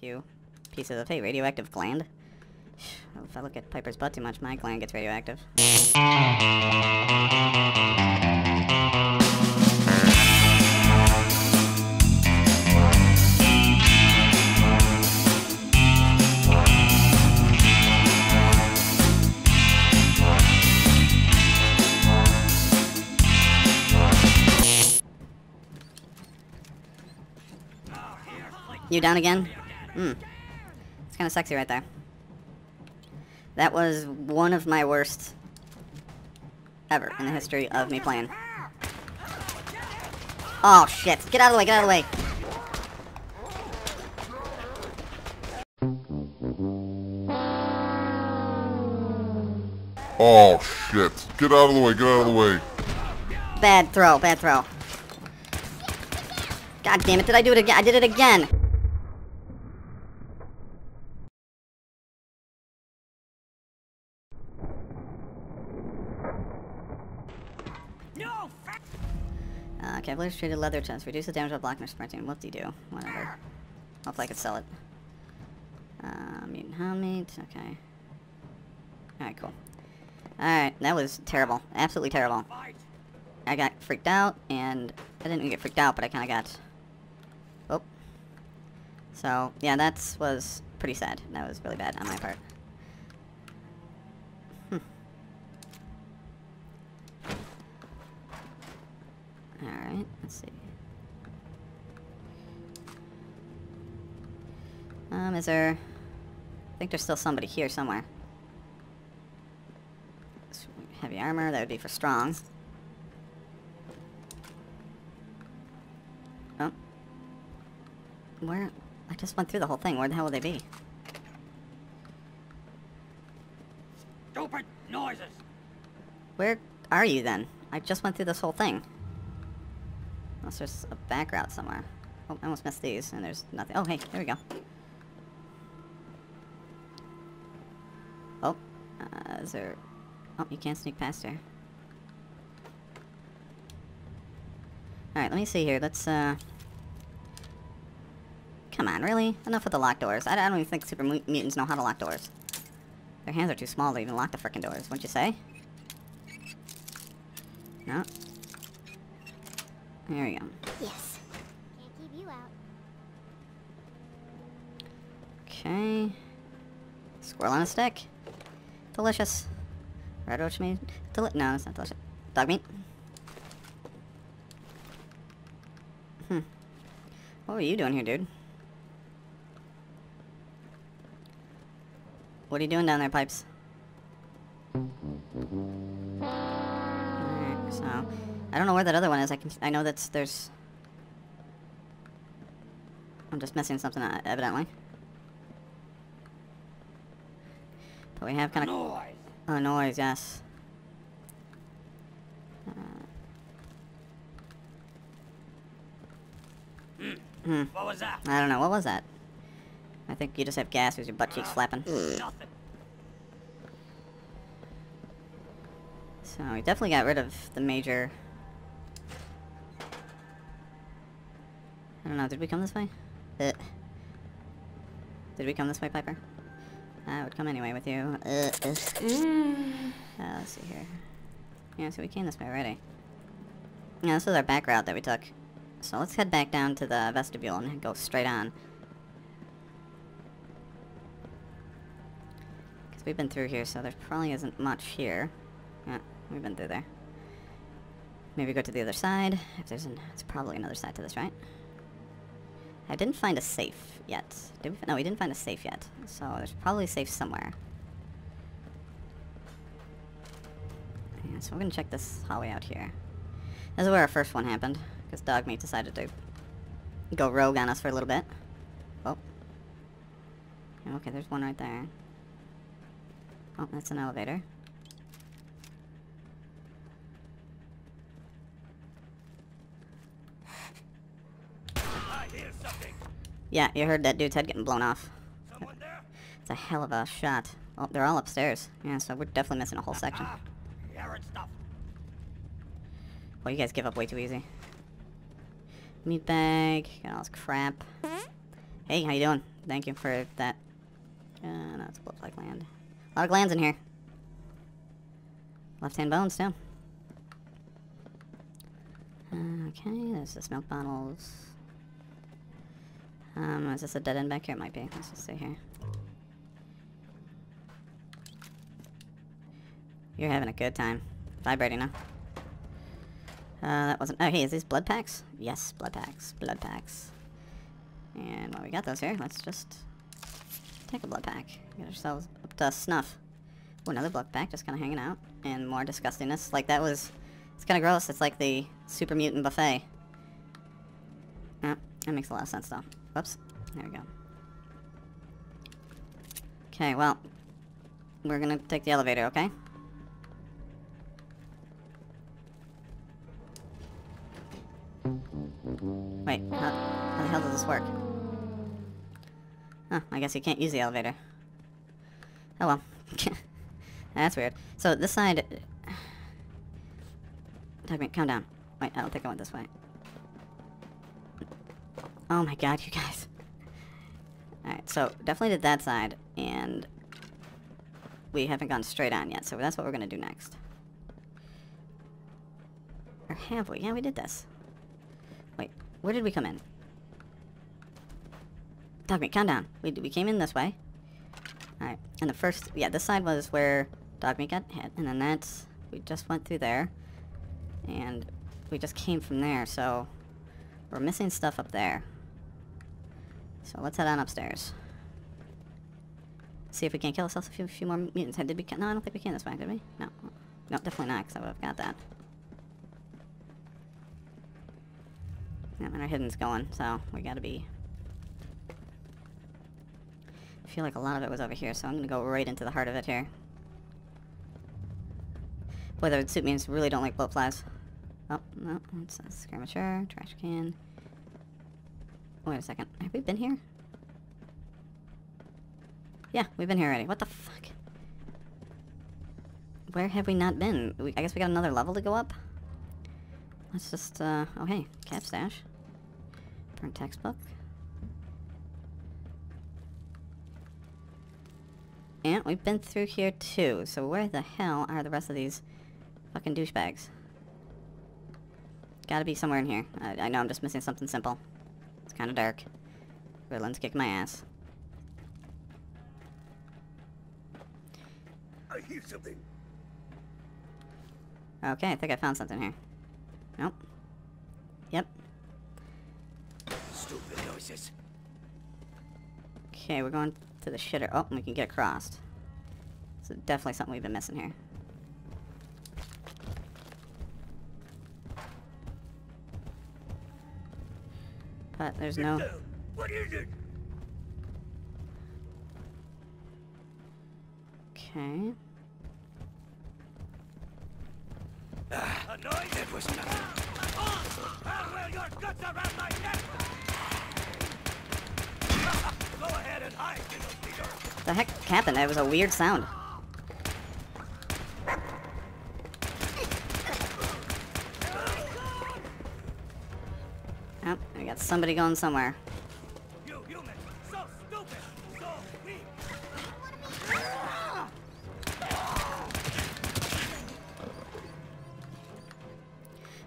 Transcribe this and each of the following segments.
few pieces of, hey, radioactive gland. If I look at Piper's butt too much, my gland gets radioactive. You down again? Hmm. It's kind of sexy right there. That was one of my worst ever in the history of me playing. Oh shit! Get out of the way! Get out of the way! Oh shit. Get out of the way, get out of the way. Bad throw, bad throw. God damn it, did I do it again? I did it again! Okay, treated leather chest. Reduce the damage of block and sprinting. What do you do? Whatever. Hopefully I could sell it. Uh, mutant helmet. Okay. Alright, cool. Alright, that was terrible. Absolutely terrible. I got freaked out, and I didn't get freaked out, but I kind of got... Oh. So, yeah, that was pretty sad. That was really bad on my part. Hmm. Alright, let's see. Um, is there... I think there's still somebody here somewhere. Heavy armor, that would be for strong. Oh. Where? I just went through the whole thing. Where the hell would they be? Stupid noises! Where are you then? I just went through this whole thing. Unless there's a back route somewhere. Oh, I almost missed these, and there's nothing. Oh, hey, there we go. Oh, uh, is there... Oh, you can't sneak past her. Alright, let me see here. Let's, uh... Come on, really? Enough with the locked doors. I, I don't even think super mu mutants know how to lock doors. Their hands are too small to even lock the frickin' doors, wouldn't you say? No. There we go. Yes. Can't keep you out. Okay. Squirrel on a stick. Delicious. Red roach meat. Deli- no, it's not delicious. Dog meat. Hmm. What were you doing here, dude? What are you doing down there, Pipes? Alright, so... I don't know where that other one is. I can. I know that's there's... I'm just missing something, uh, evidently. But we have kind of... Noise! Oh, noise, yes. Uh, hmm. What was that? I don't know. What was that? I think you just have gas because your butt cheeks flapping. Nothing. So we definitely got rid of the major... I don't know. Did we come this way? Uh. Did we come this way, Piper? I would come anyway with you. Uh, uh. Uh, let's see here. Yeah, so we came this way already. Yeah, this was our back route that we took. So let's head back down to the vestibule and go straight on. Because we've been through here, so there probably isn't much here. Yeah, we've been through there. Maybe go to the other side. If there's an... It's probably another side to this, right? I didn't find a safe yet. Did we? No, we didn't find a safe yet. So there's probably a safe somewhere. Yeah, so we're gonna check this hallway out here. This is where our first one happened, because Dogmeat decided to go rogue on us for a little bit. Oh. Okay, there's one right there. Oh, that's an elevator. I hear something. Yeah, you heard that dude's head getting blown off. It's a hell of a shot. Oh, they're all upstairs. Yeah, so we're definitely missing a whole section. Well, you guys give up way too easy. Meat bag, got all this crap. Hey, how you doing? Thank you for that. Uh, no, it's looks like land. A lot of glands in here. Left hand bones, too. Okay, there's just milk bottles. Um, is this a dead end back here? It might be. Let's just see here. You're having a good time. Vibrating, huh? Uh, that wasn't... Oh, hey, is these blood packs? Yes, blood packs. Blood packs. And while we got those here, let's just take a blood pack. Get ourselves up to snuff. Oh, another blood pack just kind of hanging out. And more disgustingness. Like, that was... It's kind of gross. It's like the super mutant buffet. That makes a lot of sense, though. Whoops. There we go. Okay, well... We're gonna take the elevator, okay? Wait, how, how the hell does this work? Huh, I guess you can't use the elevator. Oh well. That's weird. So this side... Dogmeat, calm down. Wait, I don't think I went this way. Oh my god, you guys. Alright, so definitely did that side, and we haven't gone straight on yet, so that's what we're gonna do next. Or have we? Yeah, we did this. Wait, where did we come in? Dogmeat, calm down. We, we came in this way. Alright, and the first, yeah, this side was where Dogmeat got hit, and then that's, we just went through there, and we just came from there, so we're missing stuff up there. So let's head on upstairs. See if we can't kill ourselves a few, few more mutants. Did we? No, I don't think we can this way, did we? No. No, definitely not, because I would have got that. Yeah, and our hidden's going, so we gotta be... I feel like a lot of it was over here, so I'm gonna go right into the heart of it here. Boy, the suit means really don't like bloat flies. Oh, no, it's a skirmisher, trash can. Wait a second, have we been here? Yeah, we've been here already. What the fuck? Where have we not been? We, I guess we got another level to go up? Let's just, uh, oh hey, cap stash. Burnt textbook. And we've been through here too, so where the hell are the rest of these fucking douchebags? Gotta be somewhere in here. I, I know I'm just missing something simple. It's kinda dark. Riddlin's kick my ass. I hear something. Okay, I think I found something here. Nope. Yep. Stupid noises. Okay, we're going to the shitter. Oh, we can get across. So definitely something we've been missing here. But there's no... What is it? Okay. Ah, a noise? It was nothing. Ah, How ah, will your guts around my neck? Go ahead and hide, little Peter. The heck happened? That was a weird sound. Oh, we got somebody going somewhere.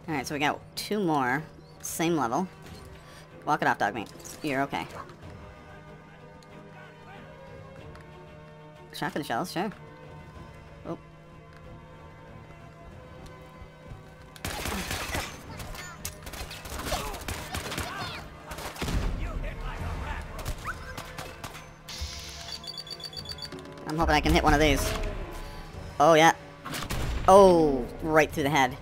Alright, so we got two more. Same level. Walk it off, dog meat. You're okay. Shotgun shells, sure. Oh. I'm hoping I can hit one of these. Oh, yeah. Oh, right through the head.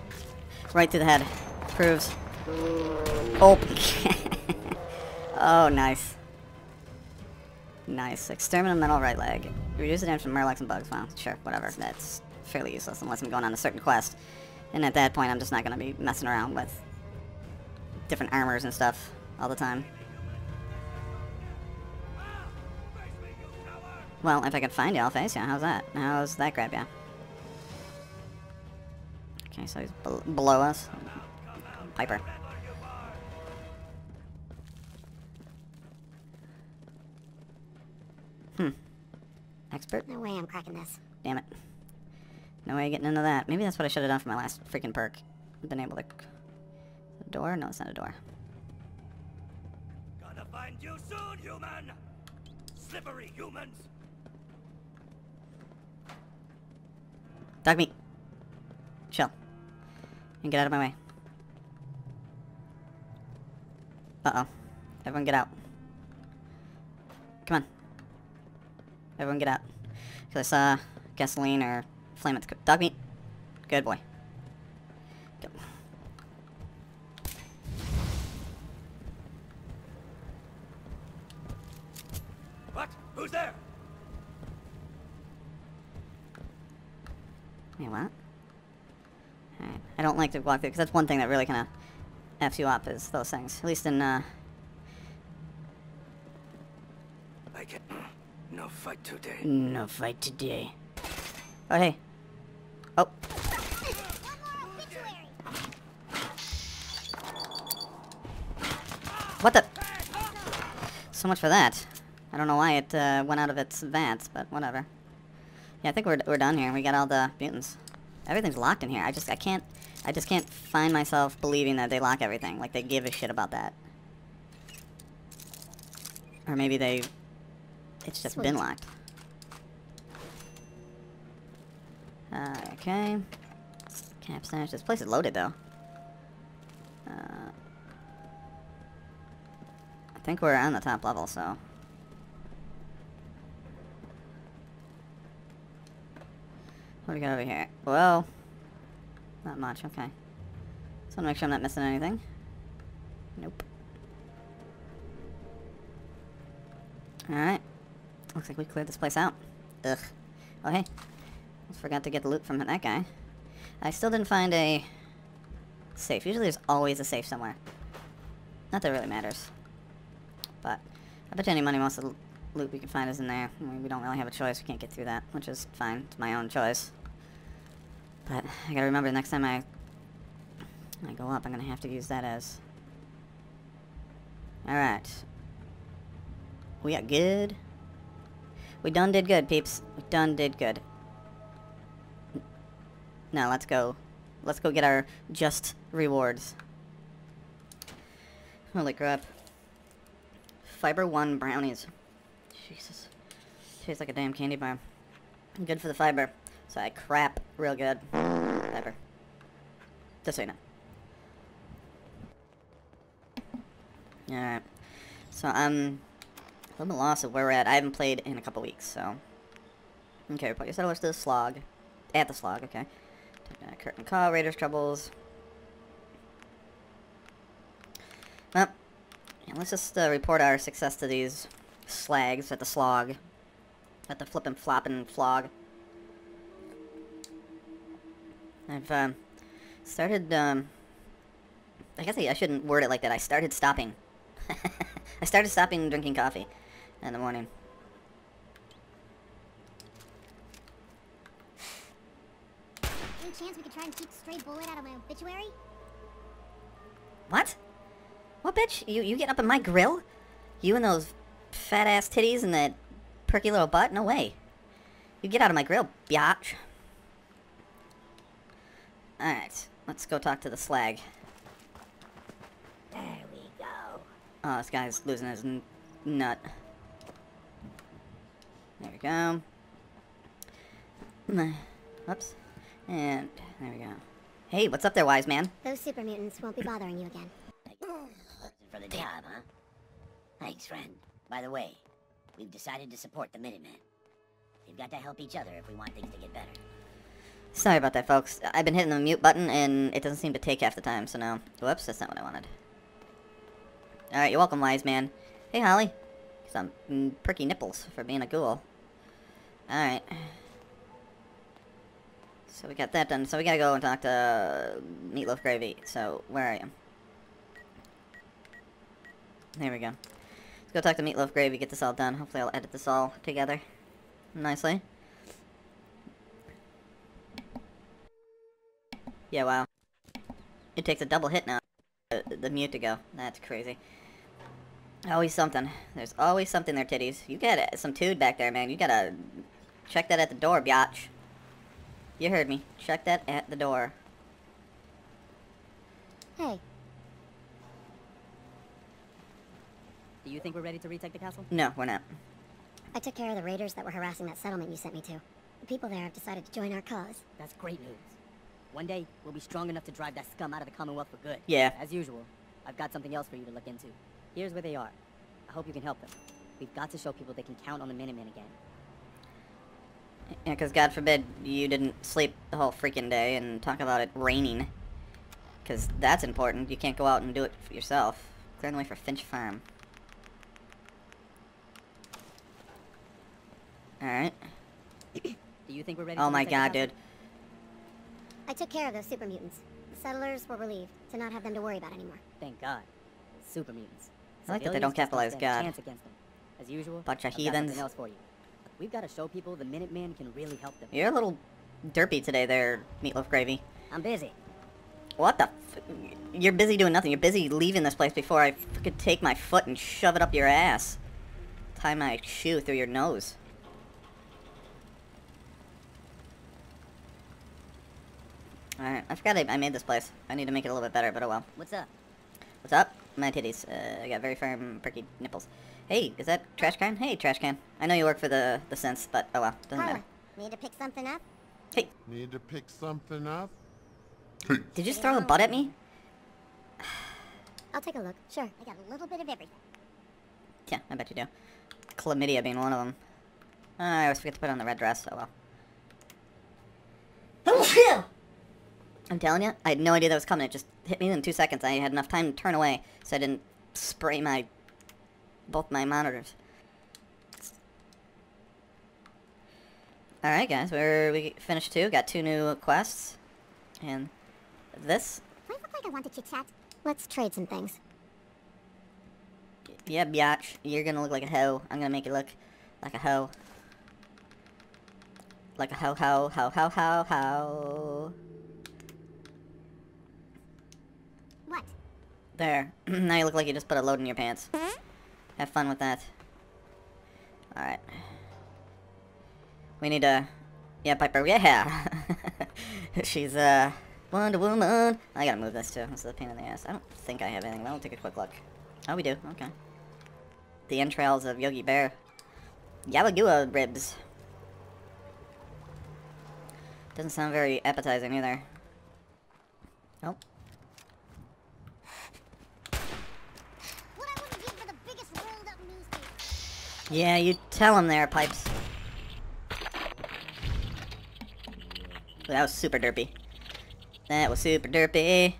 Right through the head. Proves. Oh. oh, nice. Nice. Exterminate metal right leg. Reduce the damage from Mirelurks and bugs. Well, sure, whatever. That's fairly useless unless I'm going on a certain quest. And at that point, I'm just not going to be messing around with different armors and stuff all the time. Well, if I can find you, I'll face you. How's that? How's that grab ya? Okay, so he's bel below us. Piper. Hmm. Expert? No way I'm cracking this. Damn it. No way of getting into that. Maybe that's what I should have done for my last freaking perk. Been able to... A door? No, it's not a door. Gonna find you soon, human! Slippery humans! Dog meat. Chill. And get out of my way. Uh-oh. Everyone get out. Come on. Everyone get out. Because I saw gasoline or flame at the... Dog meat. Good boy. Go. What? Who's there? Wait, what? Alright. I don't like to walk through, because that's one thing that really kind of F's you up, is those things. At least in, uh... I get no fight today. No fight today. Oh, hey. Oh. One more obituary. What the? So much for that. I don't know why it uh, went out of its vats, but whatever. Yeah, I think we're, we're done here. We got all the mutants. Everything's locked in here. I just, I can't, I just can't find myself believing that they lock everything. Like, they give a shit about that. Or maybe they, it's just been locked. Uh, okay. Cap stash. This place is loaded, though. Uh, I think we're on the top level, so. What do we got over here? Well, not much, okay. Just wanna make sure I'm not missing anything. Nope. Alright. Looks like we cleared this place out. Ugh. Oh, hey. Almost forgot to get the loot from that guy. I still didn't find a safe. Usually there's always a safe somewhere. Not that it really matters. But I bet you any money most of the loot we can find is in there. We don't really have a choice. We can't get through that, which is fine. It's my own choice. But I gotta remember next time I I go up, I'm gonna have to use that as. Alright. We got good. We done did good, peeps. We done did good. Now let's go. Let's go get our just rewards. Holy crap. Fiber 1 brownies. Jesus. Tastes like a damn candy bar. Good for the fiber. So I crap real good. Fiber. Just so you know. Alright. So I'm a little lost of where we're at. I haven't played in a couple weeks, so. Okay, report your settlers to the slog. At the slog, okay. Uh, Curtain call, Raiders troubles. Well, let's just uh, report our success to these slags at the slog. At the flippin' floppin' flog. I've um, started, um, I guess I, I shouldn't word it like that. I started stopping. I started stopping drinking coffee in the morning. Any chance we could try and keep stray bullet out of my obituary? What? What bitch? You you get up in my grill? You and those fat ass titties and that perky little butt? No way. You get out of my grill, biatch. Alright, let's go talk to the slag. There we go. Oh, this guy's losing his n nut. There we go. Whoops. And there we go. Hey, what's up there, wise man? Those super mutants won't be bothering you again. For the job, huh? Thanks, friend. By the way, we've decided to support the Minutemen. We've got to help each other if we want things to get better. Sorry about that, folks. I've been hitting the mute button, and it doesn't seem to take half the time, so now... Whoops, that's not what I wanted. Alright, you're welcome, wise man. Hey, Holly. Some perky nipples for being a ghoul. Alright. So we got that done. So we gotta go and talk to Meatloaf Gravy. So, where are you? There we go. Let's go talk to Meatloaf Gravy, get this all done. Hopefully I'll edit this all together nicely. Yeah, wow. It takes a double hit now. The, the mute to go. That's crazy. Always something. There's always something there, titties. You got uh, some dude back there, man. You gotta check that at the door, biatch. You heard me. Check that at the door. Hey, Do you think we're ready to retake the castle? No, we're not. I took care of the raiders that were harassing that settlement you sent me to. The people there have decided to join our cause. That's great news. One day, we'll be strong enough to drive that scum out of the Commonwealth for good. Yeah. As usual, I've got something else for you to look into. Here's where they are. I hope you can help them. We've got to show people they can count on the Minutemen again. Yeah, because God forbid you didn't sleep the whole freaking day and talk about it raining. Because that's important. You can't go out and do it for yourself. Clearing the way for Finch Farm. Alright. Do you think we're ready Oh my god, dude. I took care of those super mutants. The settlers were relieved to not have them to worry about anymore. Thank God. Super mutants. I like that they don't capitalize God. chance against them. As usual, Bunch of heathens. else for you. We've got to show people the Minutemen can really help them. You're a little derpy today there, Meatloaf Gravy. I'm busy. What the f- You're busy doing nothing. You're busy leaving this place before I could take my foot and shove it up your ass. Tie my shoe through your nose. Alright, I forgot I, I made this place. I need to make it a little bit better, but oh well. What's up? What's up? My titties. Uh, I got very firm, perky nipples. Hey, is that trash can? Hey, trash can. I know you work for the the sense, but oh well, doesn't Carla, matter. need to pick something up? Hey, Need to pick something up? Hey. did you just throw a butt at me? I'll take a look. Sure. I got a little bit of everything. Yeah, I bet you do. Chlamydia being one of them. I always forget to put on the red dress. Oh well. I'm telling you, I had no idea that was coming. It just hit me in two seconds. I had enough time to turn away, so I didn't spray my both my monitors. All right, guys, we're we finished two. Got two new quests, and this. Do I look like I want to chit chat? Let's trade some things. Yeah, biatch, you're gonna look like a hoe. I'm gonna make you look like a hoe. Like a hoe, hoe, hoe, hoe, hoe, hoe. What? There. now you look like you just put a load in your pants. Have fun with that. Alright. We need to... Yeah, Piper, yeah! She's, uh... Wonder Woman! I gotta move this, too. This is a pain in the ass. I don't think I have anything, I'll take a quick look. Oh, we do. Okay. The entrails of Yogi Bear. Yao guai ribs. Doesn't sound very appetizing either. Oh. What I wouldn't give for the biggest rolled up newspaper. Yeah, you tell him there, Pipes. That was super derpy. That was super derpy.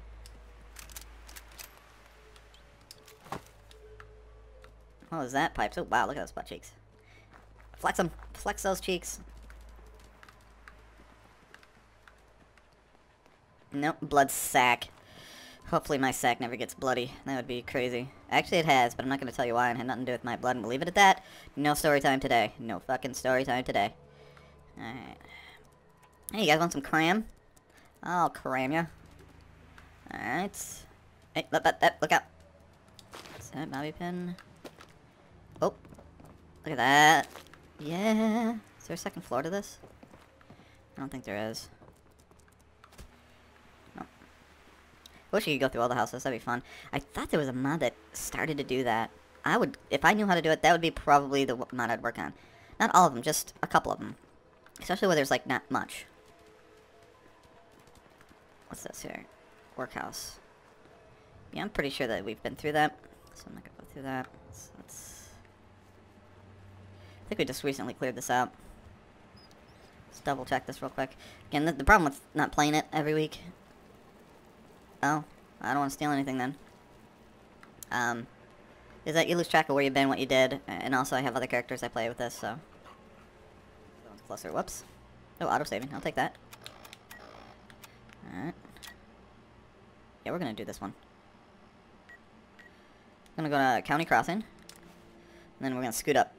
What was that, Pipes? Oh, wow, look at those butt cheeks. Flex them. Flex those cheeks. Nope, blood sack. Hopefully my sack never gets bloody. That would be crazy. Actually, it has, but I'm not going to tell you why. It had nothing to do with my blood, and we'll leave it at that. No story time today. No fucking story time today. Alright. Hey, you guys want some cram? I'll cram ya. Alright. Hey, look, look, look, look out. Is that bobby pin? Oh. Look at that. Yeah. Is there a second floor to this? I don't think there is. Wish you could go through all the houses. That'd be fun. I thought there was a mod that started to do that. I would, if I knew how to do it, that would be probably the mod I'd work on. Not all of them, just a couple of them. Especially where there's like not much. What's this here? Workhouse. Yeah, I'm pretty sure that we've been through that. So I'm not gonna go through that. Let's, let's I think we just recently cleared this out. Let's double check this real quick. Again, the, the problem with not playing it every week. Oh, I don't want to steal anything then. Um, is that you lose track of where you've been, what you did, and also I have other characters I play with this, so. Closer, whoops. Oh, auto-saving, I'll take that. Alright. Yeah, we're gonna do this one. I'm Gonna go to County Crossing. And then we're gonna scoot up.